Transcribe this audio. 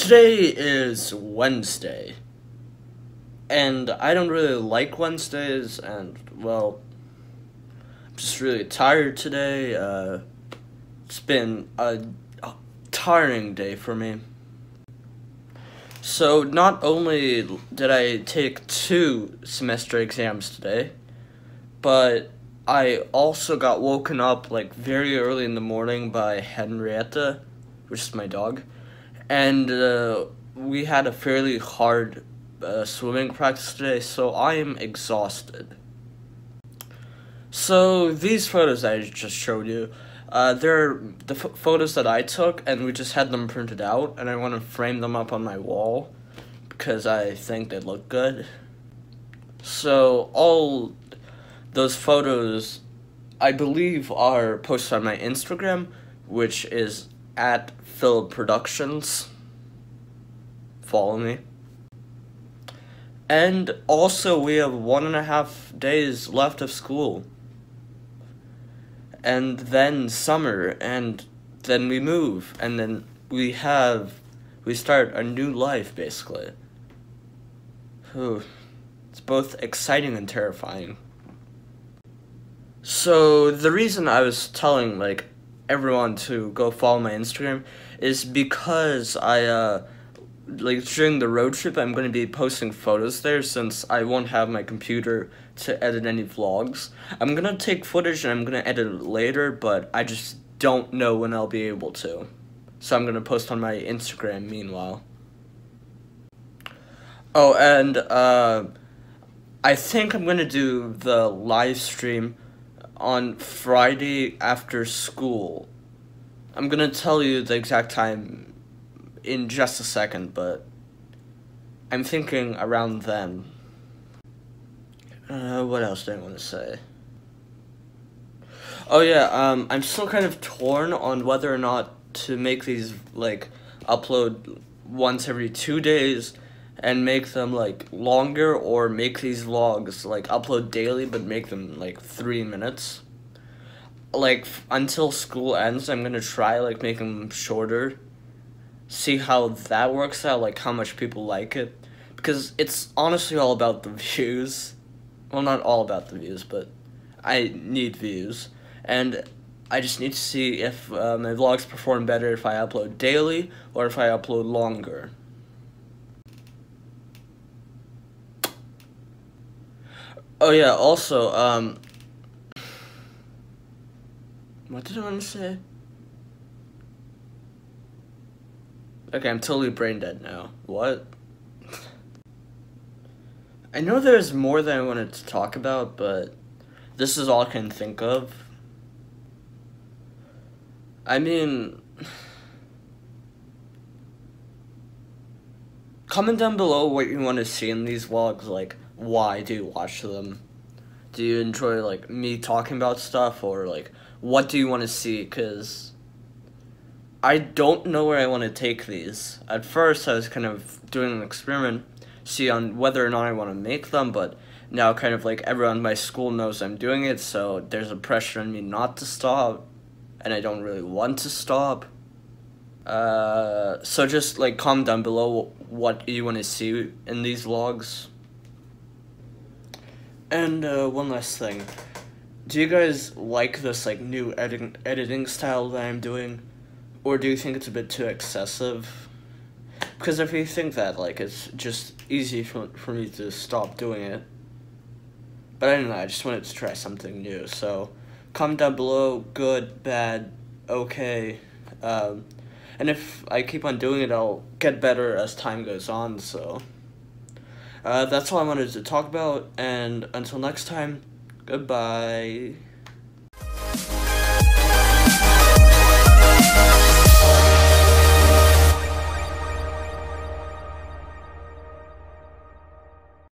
Today is Wednesday. And I don't really like Wednesdays, and, well, I'm just really tired today. Uh, it's been a, a tiring day for me. So, not only did I take two semester exams today, but I also got woken up, like, very early in the morning by Henrietta, which is my dog and uh, we had a fairly hard uh, swimming practice today, so I am exhausted. So these photos I just showed you, uh, they're the photos that I took, and we just had them printed out, and I want to frame them up on my wall because I think they look good. So all those photos, I believe, are posted on my Instagram, which is at Phillip Productions. Follow me. And also, we have one and a half days left of school. And then summer, and then we move, and then we have, we start a new life, basically. Whew. It's both exciting and terrifying. So, the reason I was telling, like, everyone to go follow my Instagram is because I, uh, like, during the road trip, I'm going to be posting photos there since I won't have my computer to edit any vlogs. I'm going to take footage and I'm going to edit it later, but I just don't know when I'll be able to. So I'm going to post on my Instagram meanwhile. Oh, and, uh, I think I'm going to do the live stream on Friday after school. I'm gonna tell you the exact time in just a second, but I'm thinking around then. Uh, what else do I want to say? Oh yeah, um, I'm still kind of torn on whether or not to make these, like, upload once every two days and make them like longer or make these vlogs like upload daily but make them like three minutes. Like until school ends i'm gonna try like make them shorter. See how that works out like how much people like it. Because it's honestly all about the views. Well not all about the views but i need views. And i just need to see if uh, my vlogs perform better if i upload daily or if i upload longer Oh yeah, also, um What did I want to say? Okay, I'm totally brain dead now. What? I know there's more than I wanted to talk about, but this is all I can think of. I mean, comment down below what you want to see in these vlogs, like, why do you watch them? Do you enjoy like me talking about stuff or like what do you want to see? Because I don't know where I want to take these. At first, I was kind of doing an experiment, see on whether or not I want to make them, but now kind of like everyone in my school knows I'm doing it, so there's a pressure on me not to stop, and I don't really want to stop. Uh, so just like comment down below what you want to see in these vlogs. And uh, one last thing. Do you guys like this like new editing editing style that I'm doing? Or do you think it's a bit too excessive? Because if you think that, like, it's just easy for, for me to stop doing it. But I don't know, I just wanted to try something new. So, comment down below, good, bad, okay. Um, and if I keep on doing it, I'll get better as time goes on, so... Uh, that's all I wanted to talk about, and until next time, goodbye.